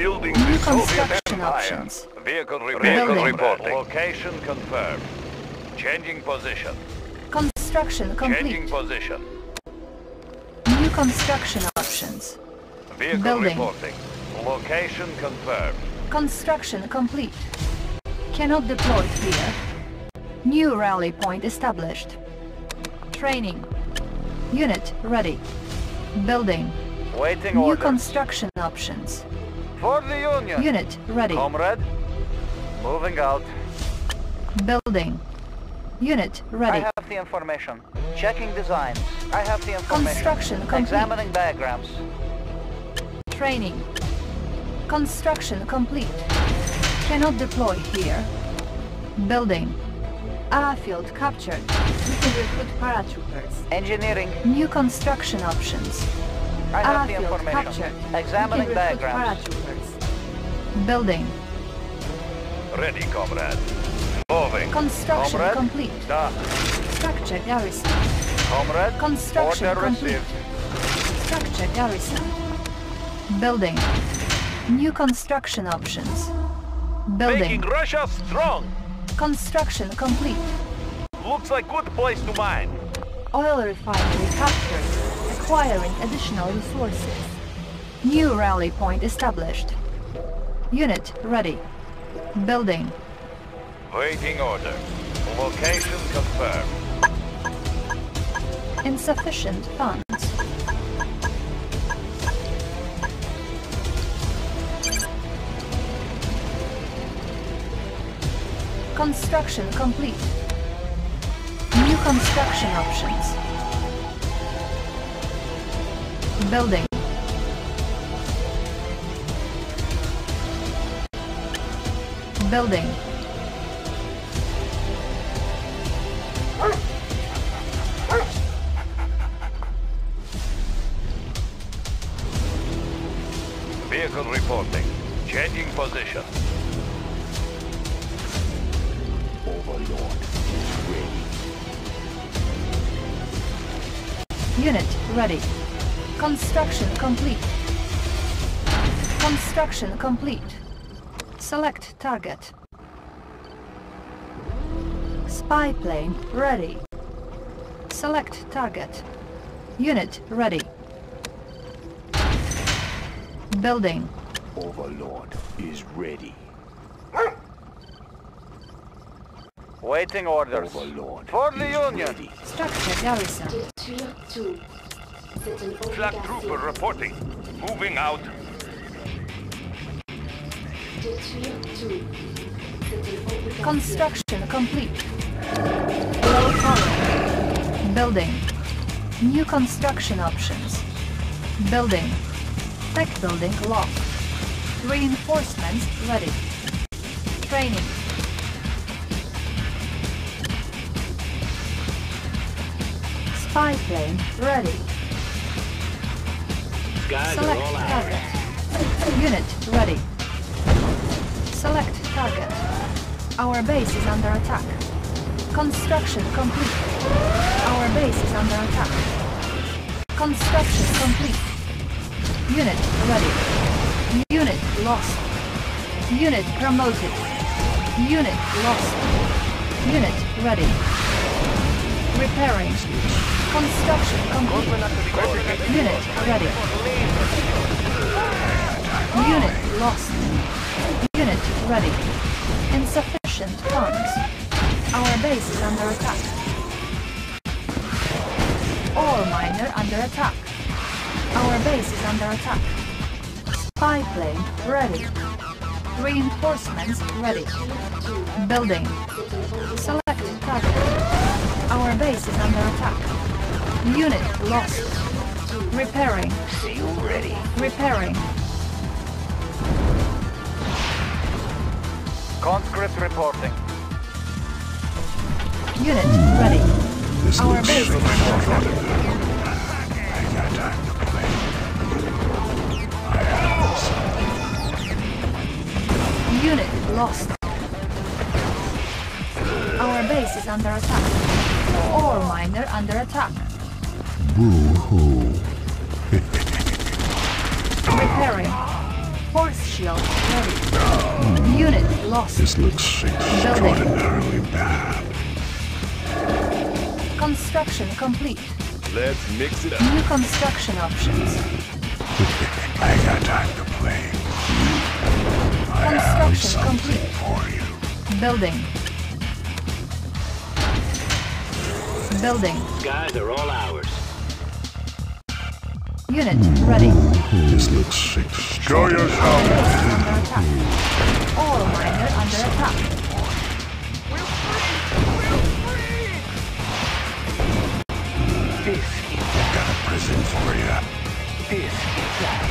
Rebuilding New construction options. Vehicle, re- vehicle reporting. Location confirmed. Changing position. Construction Changing position. New construction options. Vehicle Building. reporting. Location confirmed. Construction complete. Cannot deploy here. New rally point established. Training. Unit ready. Building. Waiting New orders. construction options. For the Union. Unit ready. Comrade. Moving out. Building. Unit ready. I have the information. Checking design. I have the information. Construction complete. Examining diagrams. Training. Construction complete. Cannot deploy here. Building. Ah, Airfield captured. We can recruit paratroopers. Engineering. New construction options. I have ah, the Airfield information. captured. Examining diagrams. paratroopers. Building. Ready, comrade. Moving. Construction comrade. complete. Done. Structure garrison. Comrade. Construction Order complete. received. Structure garrison. Building. New construction options. Building. Making Russia strong. Construction complete. Looks like good place to mine. Oil refinery captured. Acquiring additional resources. New rally point established. Unit ready. Building. Waiting order. Location confirmed. Insufficient funds. Construction complete. New construction options. Building. Building. Vehicle reporting. Changing position. Overlord is ready. Unit ready. Construction complete. Construction complete. Select target. Spy plane ready. Select target. Unit ready. Building. Overlord is ready. Waiting orders. Overlord For the Union. ready. Structure garrison. Détruire tout. C'est une Flag trooper reporting. Moving out. Construction complete. Low power. Building. New construction options. Building. Tech building locked. Reinforcements ready. Training. Spy plane ready. Select target. Unit ready. Select target. Our base is under attack. Construction complete. Our base is under attack. Construction complete. Unit ready. Unit lost. Unit promoted. Unit lost. Unit ready. Repairing. Construction complete. Unit ready. Unit lost. Ready. Insufficient funds. Our base is under attack. Ore miner under attack. Our base is under attack. Spy plane ready. Reinforcements ready. Building. Select target. Our base is under attack. Unit lost. Repairing. See you ready. Repairing. Conscript reporting. Unit ready. This Our looks base is really under attack. I got time to play. I have. Unit lost. Our base is under attack. Ore miner under attack. Boo-hoo. Repairing. Force shield ready. Unit lost. This looks extraordinarily bad. Construction complete. Let's mix it up. New construction options. I got time to play. I have Construction something complete. for you. Building. Building. Guys are all ours. Unit ready. This looks sick. Show extraordinary. yourself. Base under attack. Ore miner under attack. I got a present for you. This is that.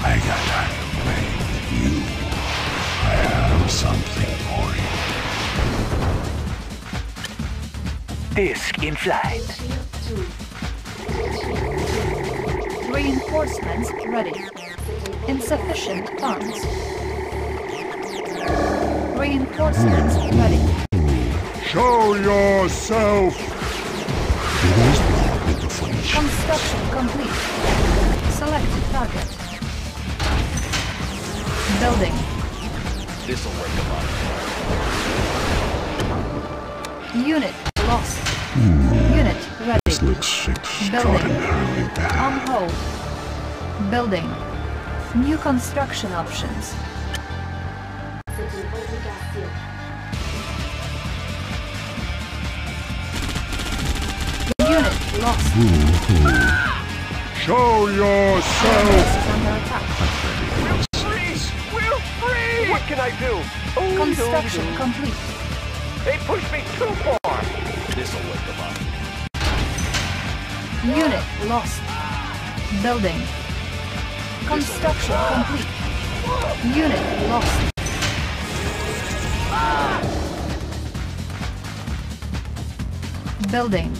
I got time to play. You. I have something for you. Disc in flight. Reinforcements ready. Insufficient funds. Reinforcements ready. Show yourself. What is wrong with the Phoenician? Construction complete. Select target. Building. This'll wake them up. Unit lost. Unit ready. This looks extraordinarily bad. On hold. Building. New construction options. C'est une obligation. Unit lost. Show yourself. base is under We're free! What can I do? Oh, Construction complete. They pushed me too far. This'll wake them up. Unit lost. Building. Construction complete. Unit lost. Building.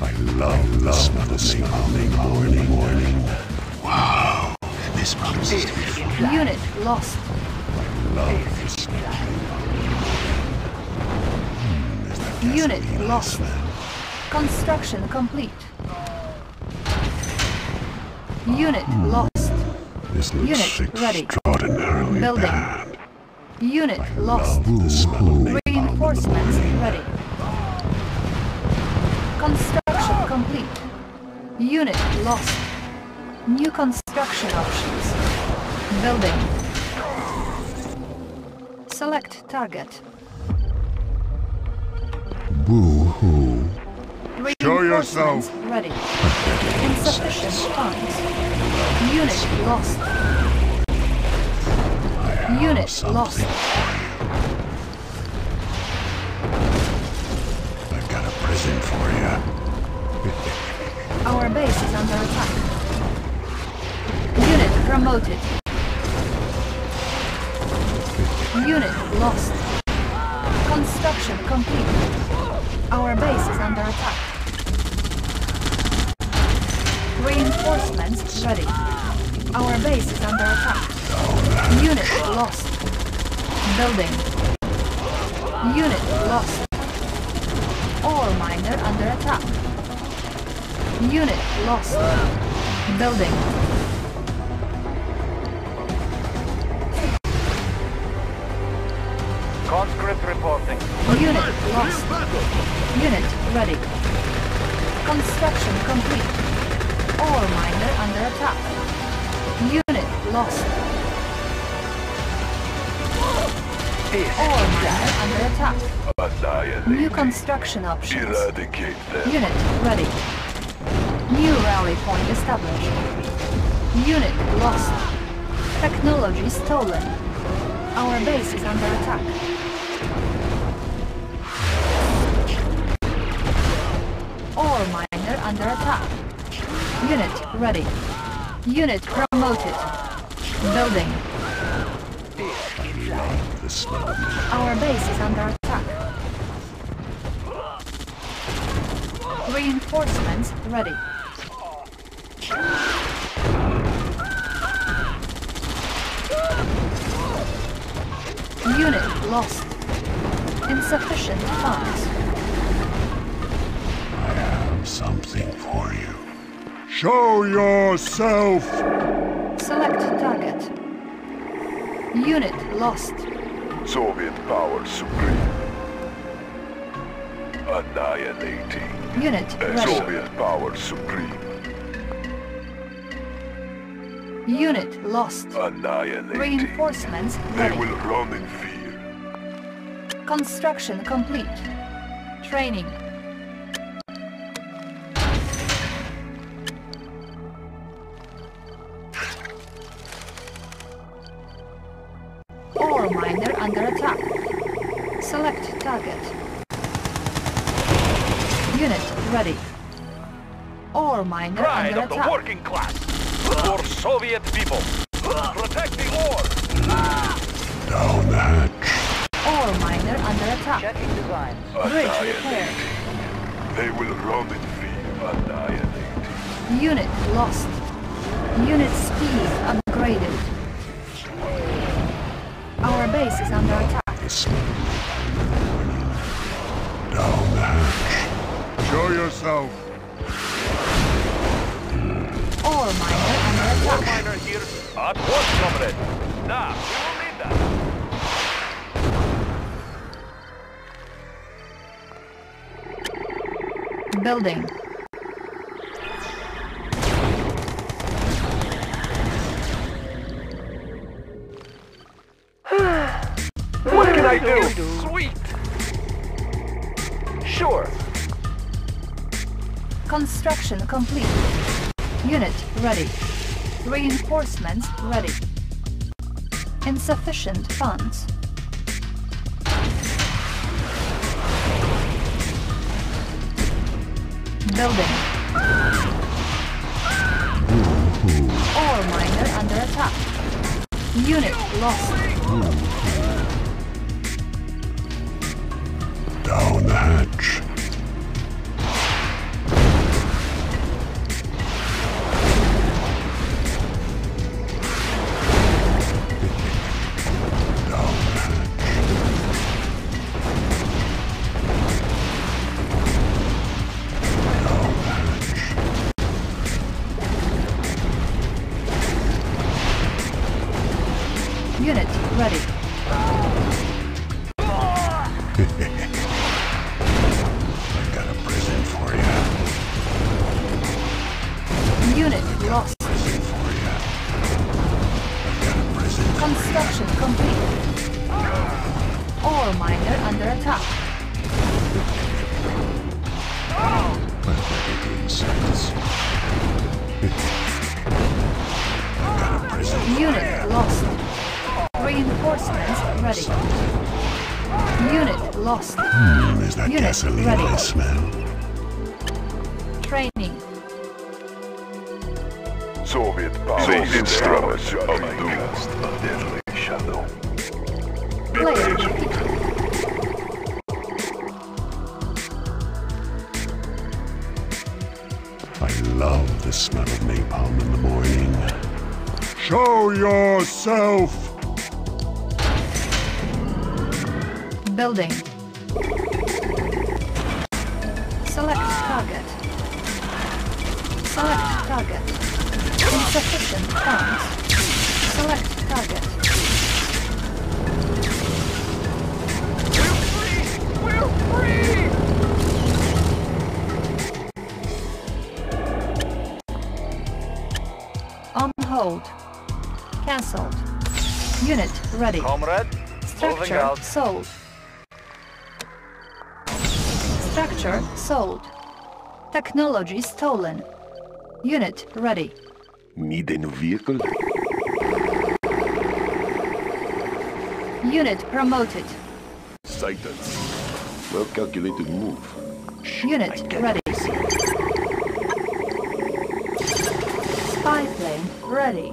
I love, love the the morning, morning. Wow, this promises to be. Unit lost. Love the smell. Mm, is that Unit I lost. Construction complete. Unit hmm. lost. This looks Unit ready. extraordinarily Building. bad. Unit lost. Love the smell of napalm. Reinforcements ready. Construction complete. Unit lost. New construction options. Building. Select target. Boo-hoo. Show yourself. Ready. Insufficient funds. Unit lost. Unit lost. Something for you. I've got a present for you. Our base is under attack. Unit promoted. Unit lost. Construction complete. Our base is under attack. Reinforcements ready. Our base is under attack. Unit lost. Building. Unit lost. Ore miner under attack. Unit lost. Building. Conscript reporting. Unit lost. Unit ready. Construction complete. Ore miner under attack. Unit lost. Ore miner under attack. New construction options. Unit ready. New rally point established. Unit lost. Technology stolen. Our base is under attack. Ore miner under attack. Unit ready. Unit promoted. Building. Our base is under attack. Reinforcements ready. Unit lost. Insufficient funds. I have something for you. Show yourself. Select target. Unit lost. Soviet power supreme. Annihilating. Unit eh, ready. Soviet power supreme. Unit lost. Annihilating. Reinforcements They will run in fear. Construction complete. Training. Of the attack. working class. For Soviet people. Protect the ore. Down the hatch. Ore miner under attack. Checking designs. Bridge repaired. They will run in fear. Annihilating. Unit lost. Unit speed upgraded. Our base is under attack. The smell of napalm in the morning. Down the hatch. Show yourself. Ore miner under attack. Miner here. At comrade. Now, we will need that. Building. What can I do? Sweet. Sure. Construction complete. Unit ready. Reinforcements ready. Insufficient funds. Building. Ore miner under attack. Unit lost. Down the hatch. For Unit lost. Reinforcements ready. Unit lost. you. Is that Unit gasoline ready. I smell? Training. Soviet power. These instruments of doom. A deadly shadow. Player defeated. Show yourself! Building. Select target. Select target. Insufficient funds. Select target. You free. We're free! On hold. Cancelled. Unit ready. Comrade, Structure out. sold. Structure sold. Technology stolen. Unit ready. Need a new vehicle? Unit promoted. Sighted. Well calculated move. Unit ready. Spy plane ready.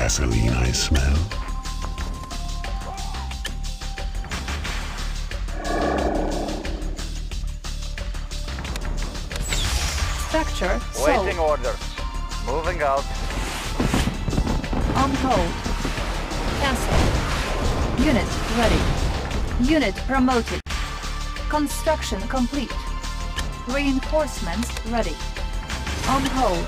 gasoline I smell? Structure sold. Waiting orders. Moving out. On hold. Cancel. Unit ready. Unit promoted. Construction complete. Reinforcements ready. On hold.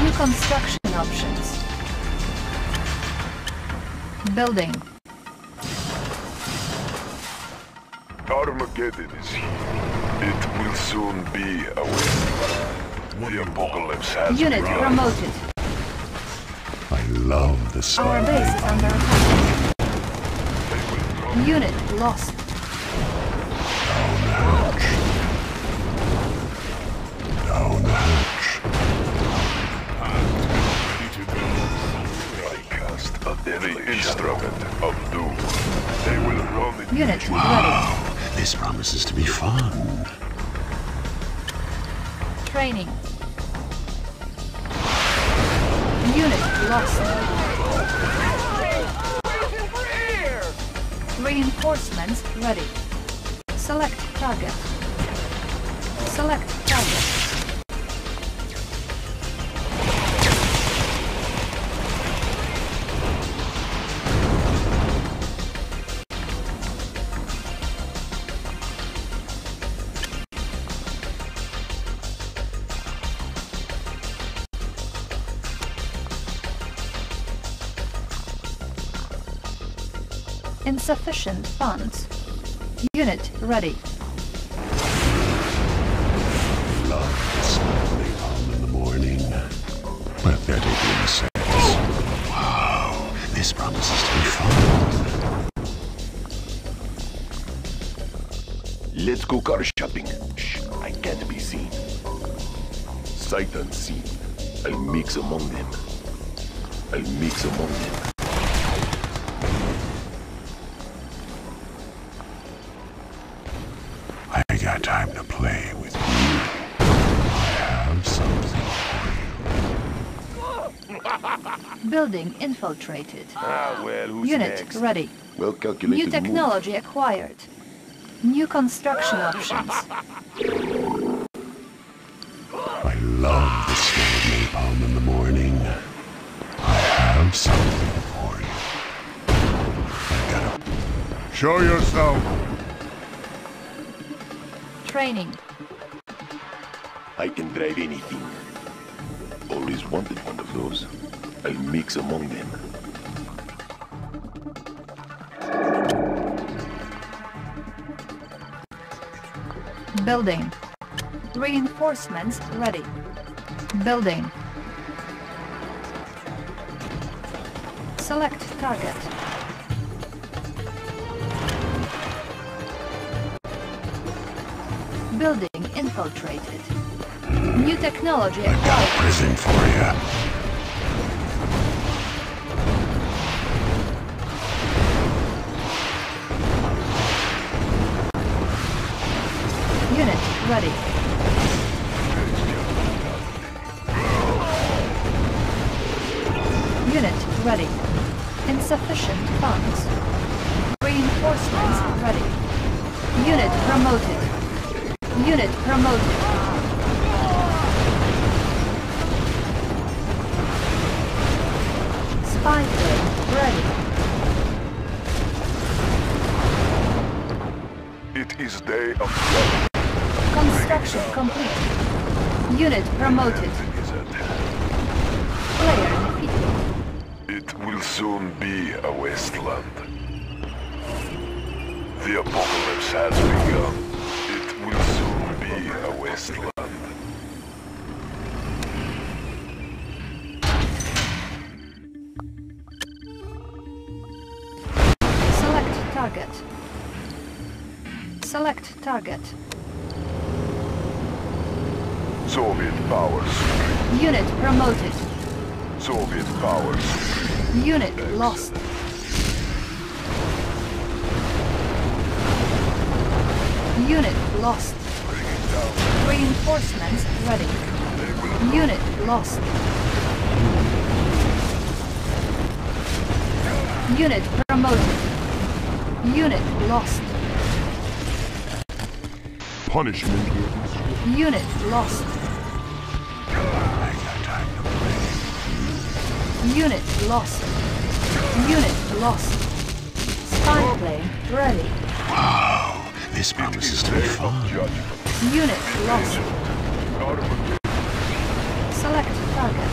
New construction options. Building. Armageddon is here. It will soon be a wasteland. The apocalypse has Unit begun. promoted. I love the smell. Our base is under attack. Unit lost. Down the hatch. Down the hatch. Cast deadly instrument of doom. They will run it. Unit ready. Wow, this promises to be fun. Training. Unit lost. Reinforcements ready. Select target. Select target. Insufficient funds. Unit ready. The smell in the morning. Pathetic insects. Wow, this promises to be fun. Let's go car shopping. Shh, I can't be seen. Sight unseen. I'll mix among them. I'll mix among them. Building infiltrated. Ah, well, who's Unit next? ready. Well calculated New move. technology acquired. New construction options. I love the smell of napalm in the morning. I have something for you. I gotta... Show yourself! Training. I can drive anything. Always wanted one of those. I'll mix among them. Building. Reinforcements ready. Building. Select target. Building infiltrated. New technology I've got a acquired. prison for you. It will soon be a wasteland. The apocalypse has begun. It will soon be a wasteland. Select target. Select target. Soviet powers. Unit promoted. Soviet powers. Unit lost. Unit lost. Reinforcements ready. Unit lost. Unit promoted. Unit lost. Punishment will be swift. Unit lost. Unit lost. Unit lost. Spy plane ready. Wow, this promises to be Day of fun. Unit lost. Select target.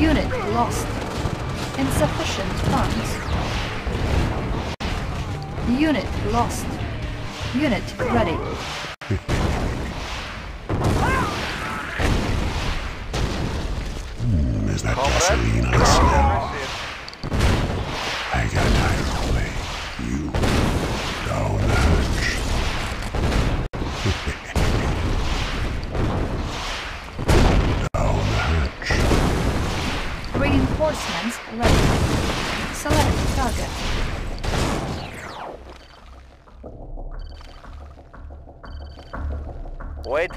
Unit lost. Insufficient funds. Unit lost. Unit ready.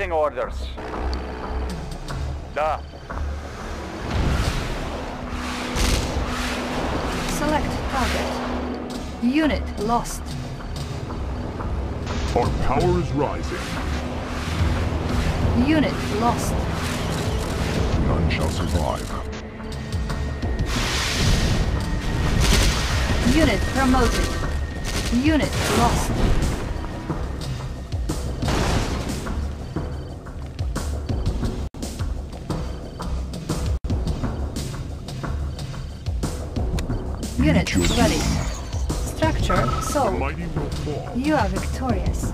Waiting orders. Da. Select target. Unit lost. Our power is rising. Unit lost. None shall survive. Unit promoted. Unit lost. Unit ready. Structure sold. mighty will fall. You are victorious.